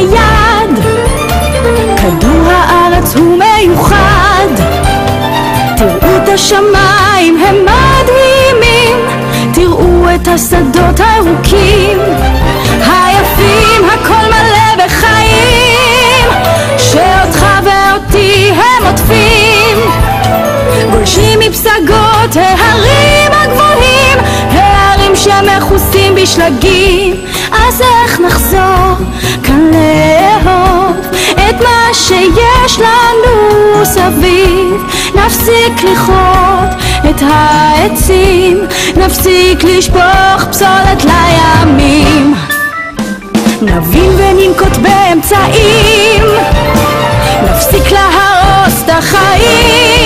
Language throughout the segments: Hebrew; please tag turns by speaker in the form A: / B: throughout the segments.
A: היד כדור הארץ הוא מיוחד. תראו את השמיים הם מדהימים. תראו את השדות הירוקים. היפים הכל מלא בחיים. שאותך ואותי הם עוטפים. גולשים מפסגות ההרים הגבוהים. ההרים שמכוסים בשלגים. אז איך נחזור את מה שיש לנו סביב. נפסיק לכרות את העצים נפסיק לשפוך פסולת לימים. נבין וננקוט באמצעים נפסיק להרוס את החיים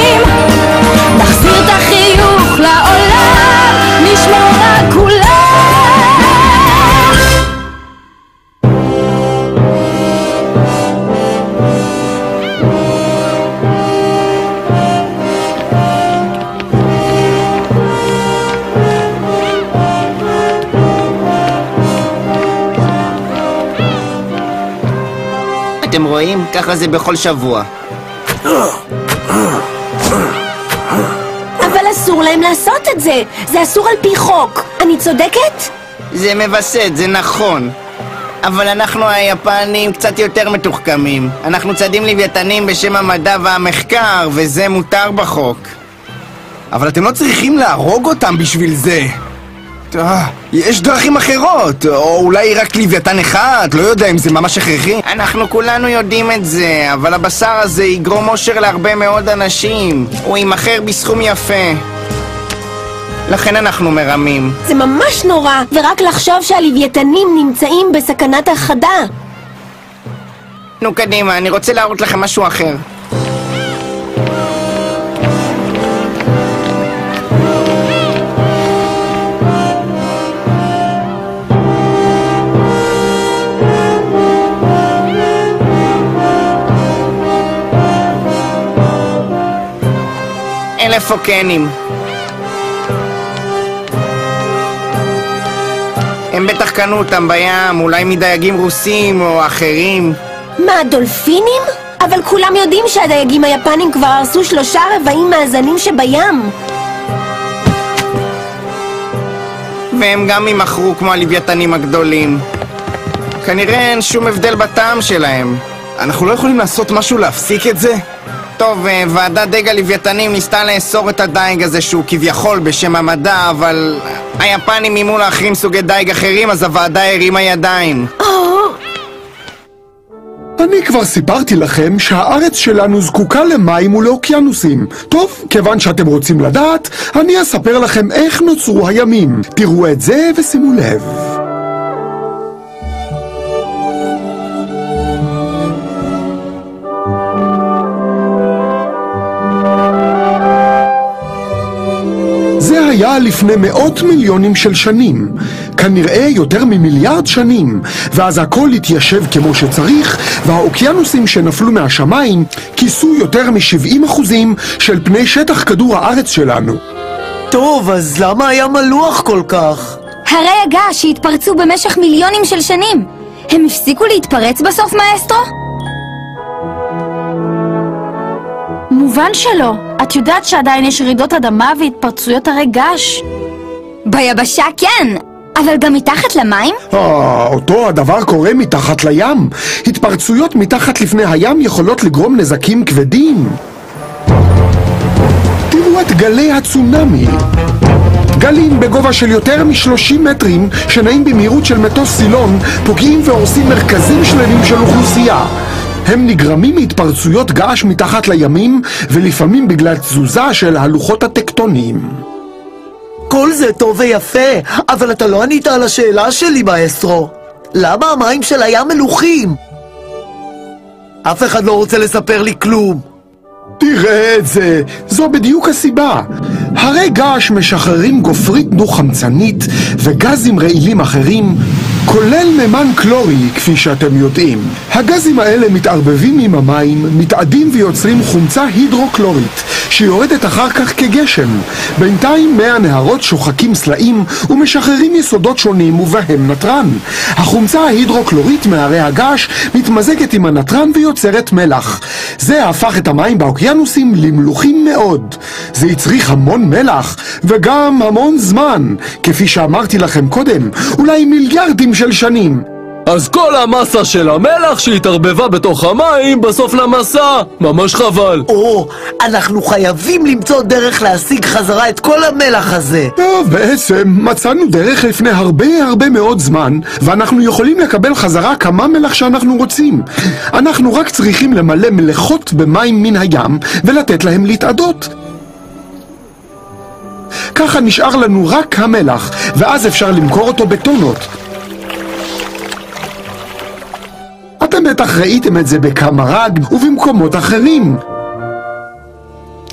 B: רואים? ככה זה בכל שבוע.
C: אבל אסור להם לעשות את זה! זה אסור על פי חוק! אני צודקת?
B: זה מווסת, זה נכון. אבל אנחנו היפנים קצת יותר מתוחכמים. אנחנו צדים לוויתנים בשם המדע והמחקר, וזה מותר בחוק.
D: אבל אתם לא צריכים להרוג אותם בשביל זה. אה, יש דרכים אחרות, או אולי רק לוויתן אחד, לא יודע אם זה ממש הכרחי.
B: אנחנו כולנו יודעים את זה, אבל הבשר הזה יגרום אושר להרבה מאוד אנשים. הוא יימכר בסכום יפה. לכן אנחנו מרמים.
C: זה ממש נורא! ורק לחשוב שהלוויתנים נמצאים בסכנת הכחדה!
B: נו קדימה, אני רוצה להראות לכם משהו אחר. אלה פוקנים. הם בטח קנו אותם בים, אולי מדייגים רוסים או אחרים.
C: מה, דולפינים? אבל כולם יודעים שהדייגים היפנים כבר הרסו שלושה רבעים מהזנים שבים!
B: והם גם יימכרו כמו הלוויתנים הגדולים. כנראה אין שום הבדל בטעם שלהם.
D: אנחנו לא יכולים לעשות משהו להפסיק את זה?
B: טוב, אה, ועדת דיג הלוויתנים ניסתה לאסור את הדייג הזה שהוא כביכול בשם המדע, אבל היפנים איימו להחרים סוגי דייג אחרים, אז הוועדה הרימה ידיים.
E: אני כבר סיפרתי לכם שהארץ שלנו זקוקה למים ולאוקיינוסים. טוב, כיוון שאתם רוצים לדעת, אני אספר לכם איך נוצרו הימים. תראו את זה ושימו לב. היה לפני מאות מיליונים של שנים, כנראה יותר ממיליארד שנים, ואז הכל התיישב כמו שצריך, והאוקיינוסים שנפלו מהשמיים כיסו יותר מ-70% של פני שטח כדור הארץ שלנו.
F: טוב, אז למה היה מלוח כל כך?
A: הרי הגעש שהתפרצו במשך מיליונים של שנים הם הפסיקו להתפרץ בסוף, מאסטרו? מובן שלא. את יודעת שעדיין יש רעידות אדמה והתפרצויות הרי געש. ביבשה כן, אבל גם מתחת למים?
E: אה, אותו הדבר קורה מתחת לים. התפרצויות מתחת לפני הים יכולות לגרום נזקים כבדים. תראו את גלי הצונאמי. גלים בגובה של יותר מ-30 מטרים שנעים במהירות של מטוס סילון פוגעים והורסים מרכזים שלמים של אוכלוסייה. הם נגרמים מהתפרצויות געש מתחת לימים ולפעמים בגלל תזוזה של הלוחות הטקטוניים.
F: כל זה טוב ויפה, אבל אתה לא ענית על השאלה שלי, מאסטרו. למה המים של הים מלוכים? אף אחד לא רוצה לספר לי כלום.
E: תראה את זה, זו בדיוק הסיבה. הרי געש משחררים גופרית דו-חמצנית וגזים רעילים אחרים, כולל מימן קלורי, כפי שאתם יודעים. הגזים האלה מתערבבים עם המים, מתאדים ויוצרים חומצה הידרוקלורית, שיורדת אחר כך כגשם. בינתיים מי הנהרות שוחקים סלעים ומשחררים יסודות שונים ובהם נתרן. החומצה ההידרוקלורית מהרי הגעש מתמזגת עם הנתרן ויוצרת מלח. זה הפך את המים באוקיינוסים למלוחים מאוד. זה הצריך המון מלח וגם המון זמן. כפי שאמרתי לכם קודם, אולי מיליארדים של שנים.
G: אז כל המסה של המלח שהתערבבה בתוך המים בסוף למסע, ממש חבל.
F: או, אנחנו חייבים למצוא דרך להשיג חזרה את כל המלח הזה.
E: טוב, בעצם מצאנו דרך לפני הרבה הרבה מאוד זמן, ואנחנו יכולים לקבל חזרה כמה מלח שאנחנו רוצים. אנחנו רק צריכים למלא מלחות במים מן הים ולתת להם להתאדות. ככה נשאר לנו רק המלח, ואז אפשר למכור אותו בטונות. אתם בטח ראיתם את זה בקמרג ובמקומות אחרים.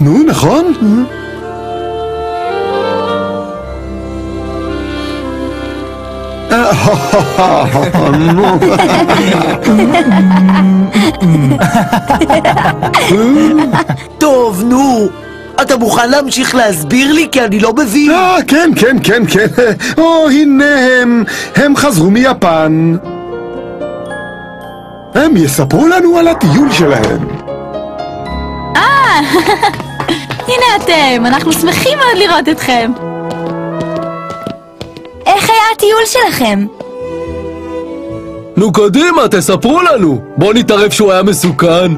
E: נו, נכון? נו.
F: טוב, נו. אתה מוכן להמשיך להסביר לי? כי אני לא מבין.
E: אה, כן, כן, כן, כן. או, הנה הם. הם חזרו מיפן. הם יספרו לנו על הטיול שלהם.
A: הנה אתם, אנחנו שמחים מאוד לראות אתכם. איך היה הטיול שלכם?
G: נו קדימה, תספרו לנו. בוא נתערב שהוא היה מסוכן.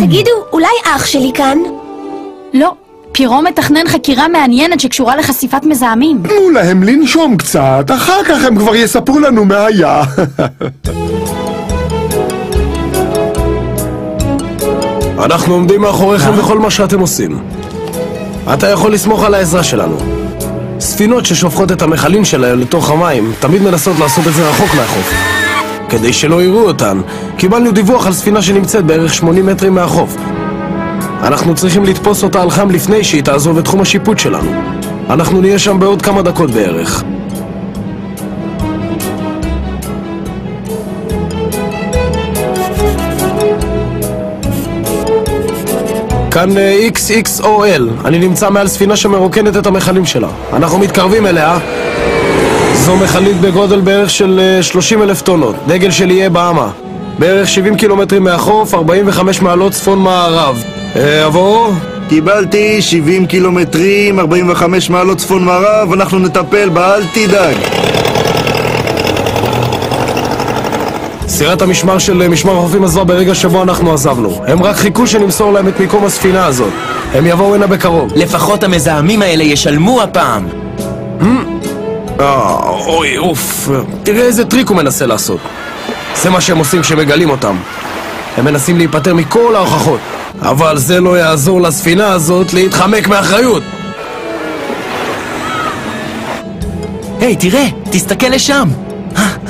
C: תגידו, אולי אח שלי כאן?
A: לא, פירו מתכנן חקירה מעניינת שקשורה לחשיפת מזהמים.
E: תנו להם לנשום קצת, אחר כך הם כבר יספרו לנו מה היה.
G: אנחנו עומדים מאחוריכם בכל מה שאתם עושים. אתה יכול לסמוך על העזרה שלנו. ספינות ששופכות את המכלים שלהם לתוך המים תמיד מנסות לעשות את זה רחוק מהחוף. כדי שלא יראו אותן, קיבלנו דיווח על ספינה שנמצאת בערך 80 מטרים מהחוף. אנחנו צריכים לתפוס אותה על חם לפני שהיא תעזוב את תחום השיפוט שלנו. אנחנו נהיה שם בעוד כמה דקות בערך. כאן אה, XXOL, אני נמצא מעל ספינה שמרוקנת את המכלים שלה. אנחנו מתקרבים אליה. זו מכלית בגודל בערך של 30 אלף טונות, דגל של איי באמה. בערך 70 קילומטרים מהחוף, 45 מעלות צפון מערב. אה, עבור?
D: קיבלתי 70 קילומטרים, 45 מעלות צפון מערב, אנחנו נטפל בה, אל תדאג.
G: סירת המשמר של אה, משמר החופים עזבה ברגע שבו אנחנו עזבנו. הם רק חיכו שנמסור להם את מיקום הספינה הזאת. הם יבואו הנה בקרוב.
H: לפחות המזהמים האלה ישלמו הפעם.
G: אה, אוי, אוף. תראה איזה טריק הוא מנסה לעשות. זה מה שהם עושים כשמגלים אותם. הם מנסים להיפטר מכל ההוכחות. אבל זה לא יעזור לספינה הזאת להתחמק מאחריות.
H: היי, תראה, תסתכל לשם.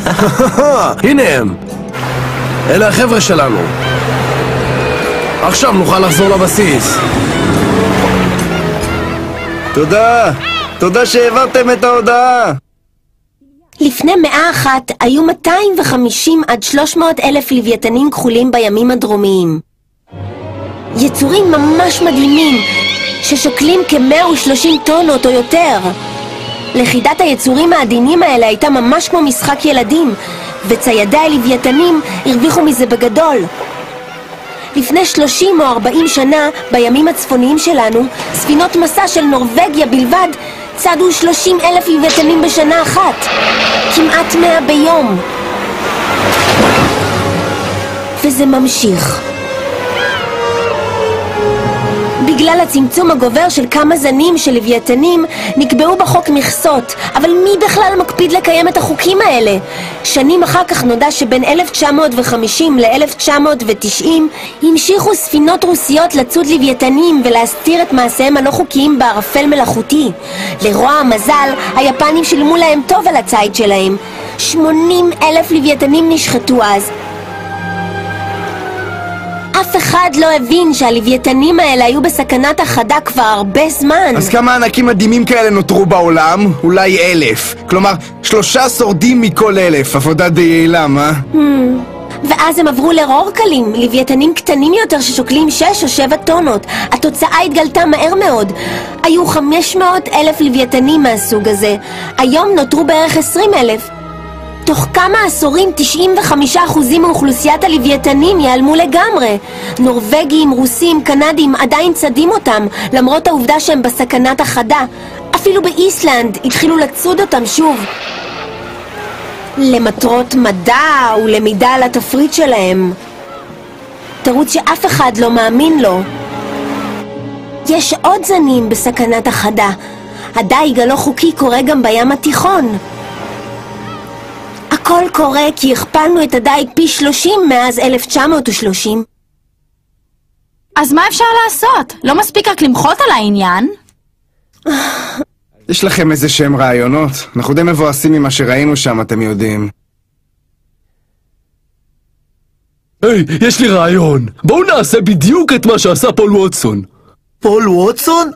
G: הנה הם. אלה החבר'ה שלנו. עכשיו נוכל לחזור לבסיס.
D: תודה, תודה שהעברתם את ההודעה.
C: לפני מאה אחת היו 250 עד 300 אלף לוויתנים כחולים בימים הדרומיים. יצורים ממש מדהימים, ששוקלים כ-130 טונות או יותר. לכידת היצורים העדינים האלה הייתה ממש כמו משחק ילדים, וציידי הלוויתנים הרוויחו מזה בגדול. לפני 30 או 40 שנה, בימים הצפוניים שלנו, ספינות מסע של נורבגיה בלבד צעדו 30 אלף לוויתנים בשנה אחת. כמעט 100 ביום. וזה ממשיך. בגלל הצמצום הגובר של כמה זנים של לוויתנים, נקבעו בחוק מכסות, אבל מי בכלל מקפיד לקיים את החוקים האלה? שנים אחר כך נודע שבין 1950 ל-1990 המשיכו ספינות רוסיות לצוד לוויתנים ולהסתיר את מעשיהם הלא חוקיים בערפל מלאכותי. לרוע המזל, היפנים שילמו להם טוב על הציד שלהם. 80 אלף לוויתנים נשחטו אז, אף אחד לא הבין שהלוויתנים האלה היו בסכנת החדה כבר הרבה זמן.
D: אז כמה ענקים מדהימים כאלה נותרו בעולם? אולי אלף. כלומר, שלושה שורדים מכל אלף. עבודה די יעילה, מה?
C: ואז הם עברו לרורקלים, לוויתנים קטנים יותר ששוקלים 6 או 7 טונות. התוצאה התגלתה מהר מאוד. היו 500 אלף לוויתנים מהסוג הזה. היום נותרו בערך 20 אלף. תוך כמה עשורים 95% מאוכלוסיית הלוויתנים ייעלמו לגמרי. נורבגים, רוסים, קנדים עדיין צדים אותם, למרות העובדה שהם בסכנת החדה. אפילו באיסלנד התחילו לצוד אותם שוב. למטרות מדע ולמידה על התפריט שלהם. תירוץ שאף אחד לא מאמין לו. יש עוד זנים בסכנת החדה. הדייג הלא חוקי קורה גם בים התיכון. הכל קורה כי הכפלנו את הדייג פי 30 מאז 1930.
A: אז מה אפשר לעשות? לא מספיק רק למחות על העניין?
D: יש לכם איזה שהם רעיונות? אנחנו די מבואסים ממה שראינו שם, אתם יודעים.
I: היי, יש לי רעיון. בואו נעשה בדיוק את מה שעשה פול ווטסון.
F: פול ווטסון?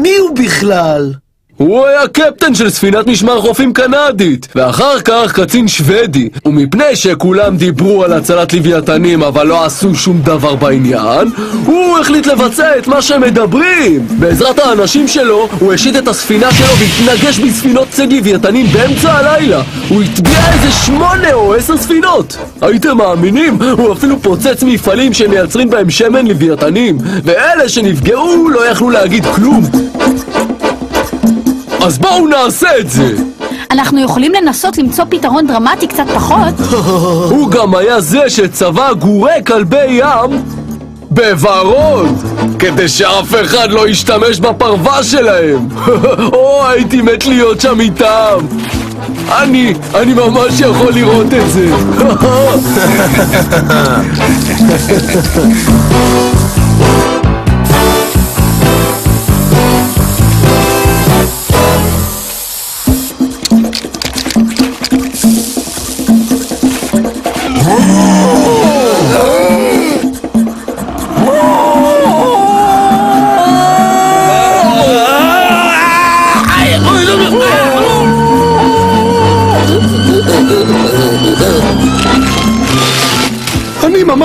F: מי הוא בכלל?
I: הוא היה קפטן של ספינת משמר חופים קנדית, ואחר כך קצין שוודי. ומפני שכולם דיברו על הצלת לוויתנים אבל לא עשו שום דבר בעניין, הוא החליט לבצע את מה שהם מדברים. בעזרת האנשים שלו, הוא השית את הספינה שלו והתנגש בספינות צד לוויתנים באמצע הלילה. הוא הטביע איזה שמונה או עשר ספינות. הייתם מאמינים? הוא אפילו פוצץ מפעלים שמייצרים בהם שמן לוויתנים, ואלה שנפגעו לא יכלו להגיד כלום. אז בואו נעשה את זה!
A: אנחנו יכולים לנסות למצוא פתרון דרמטי קצת פחות?
I: הוא גם היה זה שצבע גורי כלבי ים בוורוד כדי שאף אחד לא ישתמש בפרווה שלהם או, הייתי מת להיות שם איתם אני, אני ממש יכול לראות את זה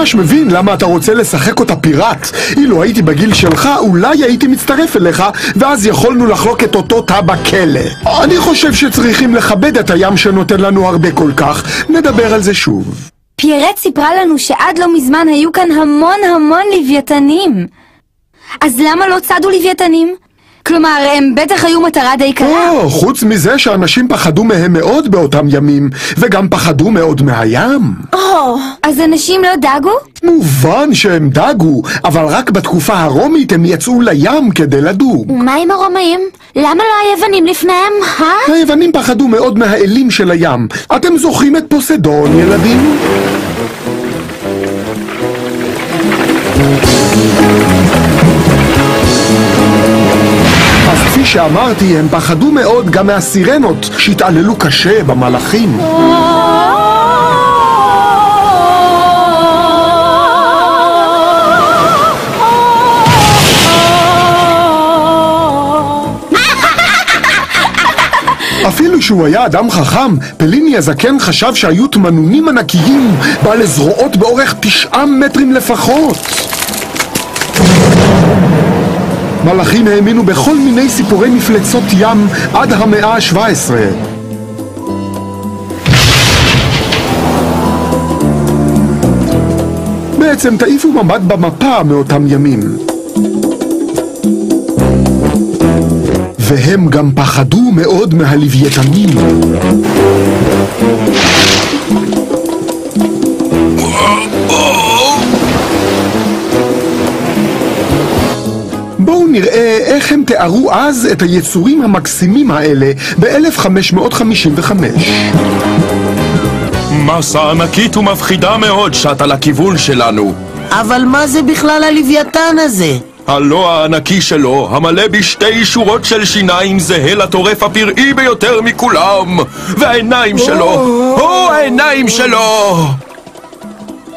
E: ממש מבין למה אתה רוצה לשחק אותה פיראט. אילו הייתי בגיל שלך, אולי הייתי מצטרף אליך, ואז יכולנו לחלוק את אותו תא בכלא. אני חושב שצריכים לכבד את הים שנותן לנו הרבה כל כך. נדבר על זה שוב.
A: פיירט סיפרה לנו שעד לא מזמן היו כאן המון המון לוויתנים. אז למה לא צדו לוויתנים? כלומר, הם בטח היו מטרה די קלה.
E: או, חוץ מזה שאנשים פחדו מהם מאוד באותם ימים, וגם פחדו מאוד מהים.
C: או,
A: אז אנשים לא דאגו?
E: מובן שהם דגו, אבל רק בתקופה הרומית הם יצאו לים כדי לדוג.
A: ומה עם הרומאים? למה לא היוונים לפניהם, אה?
E: היוונים פחדו מאוד מהאלים של הים. אתם זוכרים את פוסדון, ילדים? שאמרתי, הם פחדו מאוד גם מהסירנות, שהתעללו קשה במלאכים. אפילו שהוא היה אדם חכם, פליני הזקן חשב שהיו תמנונים ענקיים, בעלי זרועות באורך תשעה מטרים לפחות. מלאכים האמינו בכל מיני סיפורי מפלצות ים עד המאה ה-17. בעצם תעיפו מבט במפה מאותם ימים. והם גם פחדו מאוד מהלוויתנים. נראה איך הם תיארו אז את היצורים המקסימים האלה ב-1555.
J: מסה ענקית ומפחידה מאוד שטה לכיוון שלנו.
F: אבל מה זה בכלל הלוויתן הזה?
J: הלא הענקי שלו, המלא בשתי שורות של שיניים, זהה לטורף הפראי ביותר מכולם. והעיניים שלו, או העיניים שלו!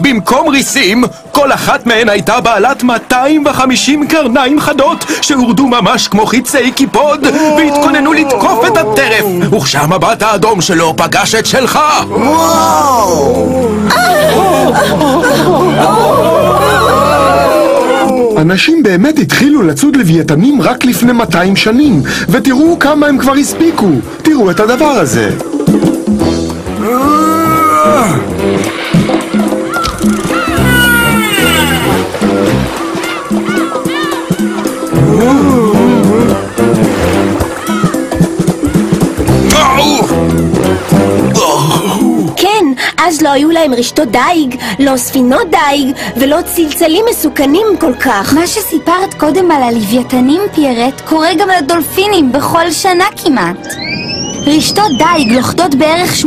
J: במקום ריסים, כל אחת מהן הייתה בעלת 250 קרניים חדות שהורדו ממש כמו חיצי קיפוד והתכוננו לתקוף את הטרף וכשהמבט האדום שלו פגש את שלך
E: אנשים באמת התחילו לצוד לוויתנים רק לפני 200 שנים, ותראו כמה הם כבר הספיקו. תראו את הדבר הזה.
C: אז לא היו להם רשתות דייג, לא ספינות דייג, ולא צלצלים מסוכנים כל כך.
A: מה שסיפרת קודם על הלוויתנים, פיירט, קורה גם לדולפינים בכל שנה כמעט. רשתות דייג לוכדות בערך 8%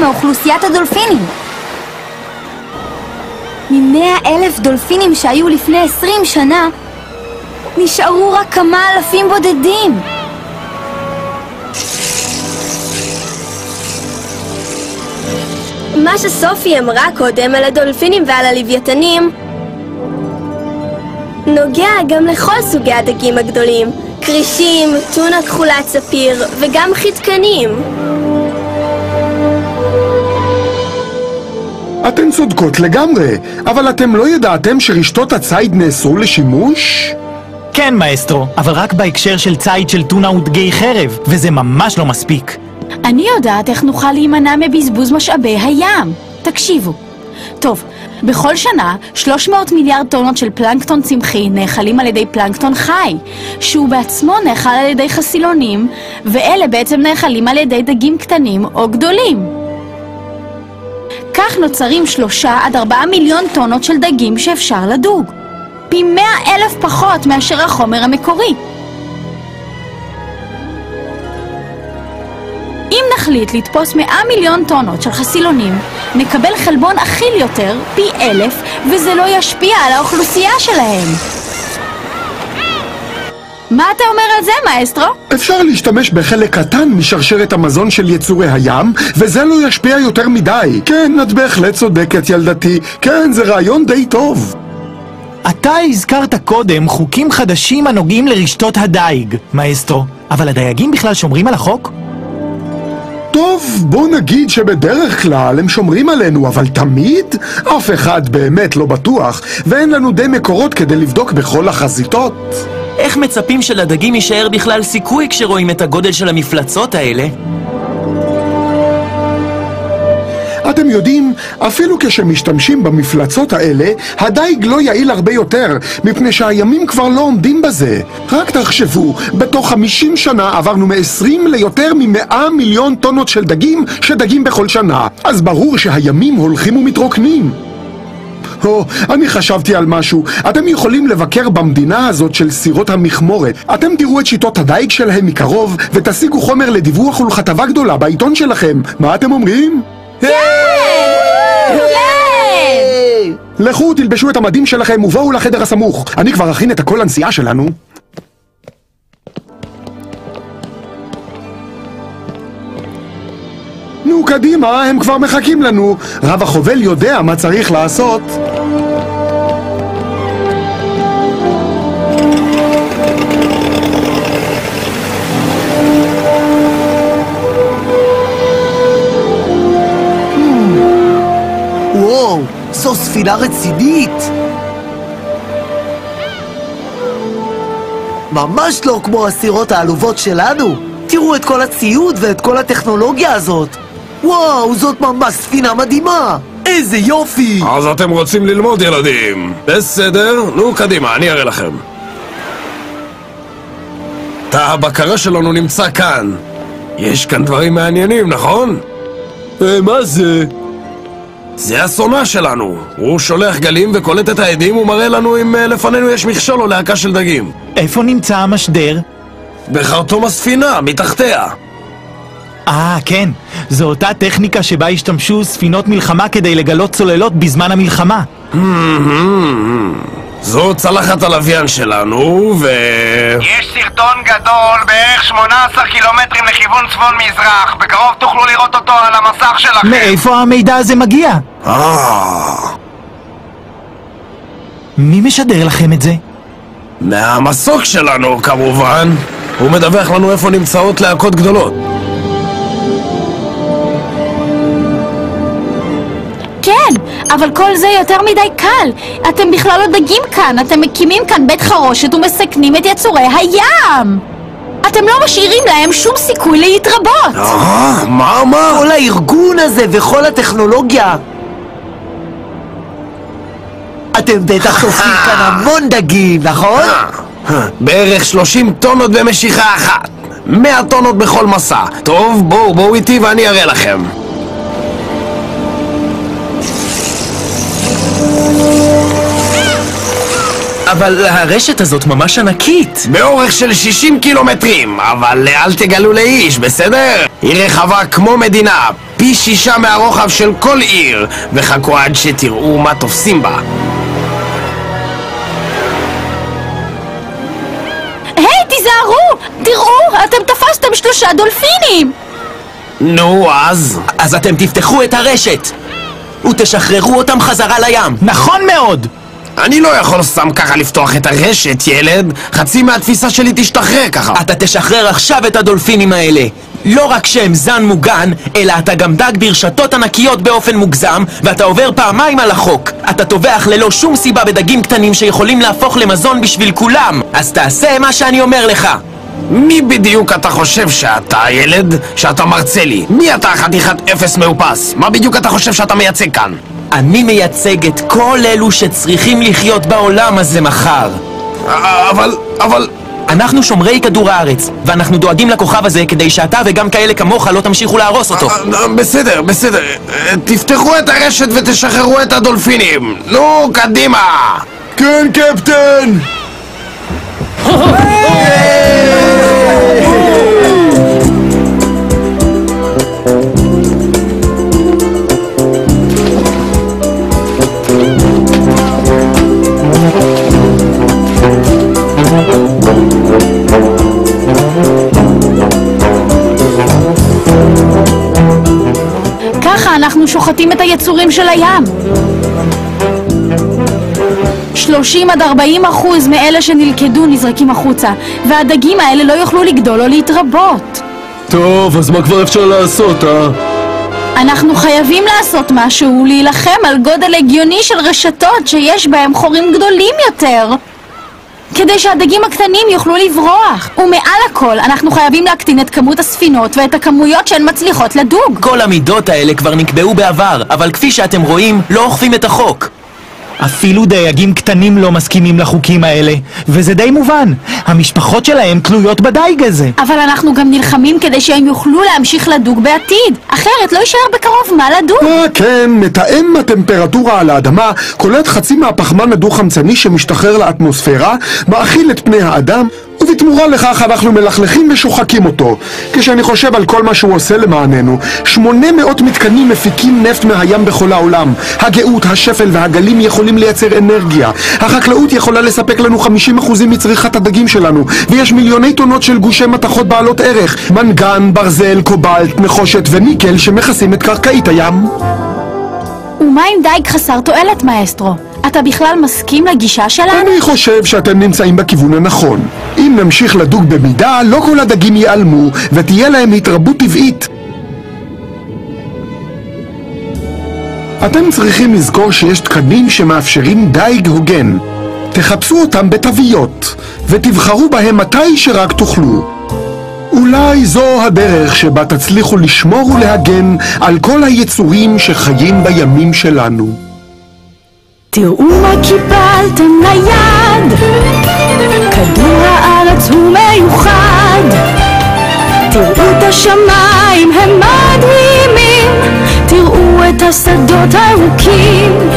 A: מאוכלוסיית הדולפינים. מ-100 אלף דולפינים שהיו לפני 20 שנה, נשארו רק כמה אלפים בודדים.
K: מה שסופי אמרה קודם על הדולפינים ועל הלוויתנים נוגע גם לכל סוגי הדגים הגדולים כרישים, טונה כחולת ספיר וגם חדקנים
E: אתן צודקות לגמרי, אבל אתם לא ידעתם שרשתות הציד נאסרו לשימוש?
L: כן, מאסטרו, אבל רק בהקשר של ציד של טונה ודגי חרב, וזה ממש לא מספיק.
A: אני יודעת איך נוכל להימנע מבזבוז משאבי הים. תקשיבו. טוב, בכל שנה 300 מיליארד טונות של פלנקטון צמחי נאכלים על ידי פלנקטון חי, שהוא בעצמו נאכל על ידי חסילונים, ואלה בעצם נאכלים על ידי דגים קטנים או גדולים. כך נוצרים 3 עד 4 מיליון טונות של דגים שאפשר לדוג. פי 100 אלף פחות מאשר החומר המקורי. אם נחליט לתפוס 100 מיליון טונות של חסילונים, נקבל חלבון אכיל יותר, פי אלף, וזה לא ישפיע על האוכלוסייה שלהם. מה אתה אומר על זה, מאסטרו?
E: אפשר להשתמש בחלק קטן משרשרת המזון של יצורי הים, וזה לא ישפיע יותר מדי. כן, את בהחלט צודקת, ילדתי. כן, זה רעיון די טוב.
L: אתה הזכרת קודם חוקים חדשים הנוגעים לרשתות הדייג, מאסטרו, אבל הדייגים בכלל שומרים על החוק?
E: טוב, בוא נגיד שבדרך כלל הם שומרים עלינו, אבל תמיד? אף אחד באמת לא בטוח, ואין לנו די מקורות כדי לבדוק בכל החזיתות.
H: איך מצפים שלדגים יישאר בכלל סיכוי כשרואים את הגודל של המפלצות האלה?
E: אתם יודעים, אפילו כשמשתמשים במפלצות האלה, הדייג לא יעיל הרבה יותר, מפני שהימים כבר לא עומדים בזה. רק תחשבו, בתוך 50 שנה עברנו מ-20 ליותר מ-100 מיליון טונות של דגים שדגים בכל שנה. אז ברור שהימים הולכים ומתרוקנים. או, אני חשבתי על משהו. אתם יכולים לבקר במדינה הזאת של סירות המכמורת. אתם תראו את שיטות הדייג שלהם מקרוב, ותשיגו חומר לדיווח ולכתבה גדולה בעיתון שלכם. מה אתם אומרים? לכו, תלבשו את המדים שלכם ובואו לחדר הסמוך. אני כבר אכין את הכל לנסיעה שלנו. נו, קדימה, הם כבר מחכים לנו. רב החובל יודע מה צריך לעשות.
F: זו ספינה רצינית! ממש לא כמו הסירות העלובות שלנו. תראו את כל הציוד ואת כל הטכנולוגיה הזאת. וואו, זאת ממש ספינה מדהימה! איזה יופי!
G: אז אתם רוצים ללמוד, ילדים. בסדר, נו קדימה, אני אראה לכם. תא הבקרה שלנו נמצא כאן. יש כאן דברים מעניינים, נכון?
I: אה, מה זה?
G: זה הסונה שלנו. הוא שולח גלים וקולט את העדים ומראה לנו אם אה, לפנינו יש מכשול או להקה של דגים.
L: איפה נמצא המשדר?
G: בחרטום הספינה, מתחתיה.
L: אה, כן. זו אותה טכניקה שבה השתמשו ספינות מלחמה כדי לגלות צוללות בזמן המלחמה.
G: זו צלחת הלוויין שלנו, ו...
B: יש סרטון גדול, בערך 18 קילומטרים לכיוון צפון-מזרח. בקרוב תוכלו לראות אותו על המסך שלכם.
L: מאיפה המידע הזה מגיע?
G: אה...
L: מי משדר לכם את זה?
G: מהמסוק שלנו, כמובן. הוא מדווח לנו איפה נמצאות להקות גדולות.
A: אבל כל זה יותר מדי קל. אתם בכלל לא דגים כאן, אתם מקימים כאן בית חרושת ומסכנים את יצורי הים! אתם לא משאירים להם שום סיכוי להתרבות!
G: אה, מה אמר?
F: כל הארגון הזה וכל הטכנולוגיה! אתם בטח תופסים כאן המון דגים, נכון?
G: בערך 30 טונות במשיכה אחת. 100 טונות בכל מסע. טוב, בואו, בואו איתי ואני אראה לכם.
H: אבל הרשת הזאת ממש ענקית.
G: באורך של 60 קילומטרים, אבל אל תגלו לאיש, בסדר? היא רחבה כמו מדינה, פי שישה מהרוחב של כל עיר, וחכו עד שתראו מה תופסים בה.
A: היי, תיזהרו! תראו, אתם תפסתם שלושה דולפינים!
G: נו, אז?
H: אז אתם תפתחו את הרשת! ותשחררו אותם חזרה לים!
L: נכון מאוד!
G: אני לא יכול סתם ככה לפתוח את הרשת, ילד. חצי מהתפיסה שלי תשתחרר ככה.
H: אתה תשחרר עכשיו את הדולפינים האלה! לא רק שהם זן מוגן, אלא אתה גם דג ברשתות ענקיות באופן מוגזם, ואתה עובר פעמיים על החוק. אתה טובח ללא שום סיבה בדגים קטנים שיכולים להפוך למזון בשביל כולם. אז תעשה מה שאני אומר לך.
G: מי בדיוק אתה חושב שאתה, ילד? שאתה מרצה לי? מי אתה חתיכת אפס מאופס? מה בדיוק אתה חושב שאתה מייצג כאן?
H: אני מייצג את כל אלו שצריכים לחיות בעולם הזה מחר.
G: אבל, אבל...
H: אנחנו שומרי כדור הארץ, ואנחנו דואגים לכוכב הזה כדי שאתה וגם כאלה כמוך לא תמשיכו להרוס אותו.
G: בסדר, בסדר. תפתחו את הרשת ותשחררו את הדולפינים. נו, קדימה!
E: כן, קפטן!
A: אנחנו שוחטים את היצורים של הים. 30 עד 40 אחוז מאלה שנלכדו נזרקים החוצה, והדגים האלה לא יוכלו לגדול או להתרבות.
I: טוב, אז מה כבר אפשר לעשות, אה?
A: אנחנו חייבים לעשות משהו, להילחם על גודל הגיוני של רשתות שיש בהם חורים גדולים יותר. כדי שהדגים הקטנים יוכלו לברוח. ומעל הכל, אנחנו חייבים להקטין את כמות הספינות ואת הכמויות שהן מצליחות לדוג.
H: כל המידות האלה כבר נקבעו בעבר, אבל כפי שאתם רואים, לא אוכפים את החוק.
L: אפילו דייגים קטנים לא מסכימים לחוקים האלה, וזה די מובן. המשפחות שלהם תלויות בדייג הזה.
A: אבל אנחנו גם נלחמים כדי שהם יוכלו להמשיך לדוג בעתיד. אחרת לא יישאר בקרוב מה לדוג.
E: אה, כן, מתאם הטמפרטורה על האדמה, קולט חצי מהפחמן הדו-חמצני שמשתחרר לאטמוספירה, מאכיל את פני האדם, ובתמורה לכך אנחנו מלכלכים ושוחקים אותו. כשאני חושב על כל מה שהוא עושה למעננו, 800 מתקנים מפיקים נפט מהים בכל העולם. הגאות, השפל והגלים יכולים לייצר אנרגיה. החקלאות יכולה לספק לנו 50% מצריכת הדגים שלנו, ויש מיליוני טונות של גושי מתכות בעלות ערך, מנגן, ברזל, קובלט, נחושת וניקל שמכסים את קרקעית הים.
A: ומה עם דייג חסר תועלת, מאסטרו? אתה בכלל מסכים לגישה שלנו?
E: אני חושב שאתם נמצאים בכיוון הנכון. אם נמשיך לדוג במידה, לא כל הדגים ייעלמו, ותהיה להם התרבות טבעית. אתם צריכים לזכור שיש תקנים שמאפשרים דייג הוגן. תחפשו אותם בתוויות, ותבחרו בהם מתי שרק תוכלו. אולי זו הדרך שבה תצליחו לשמור ולהגן על כל היצורים שחיים בימים שלנו.
A: תראו מה קיבלתם ליד, כדור הארץ הוא מיוחד. תראו את השמיים הם מדהימים, תראו את השדות הארוכים.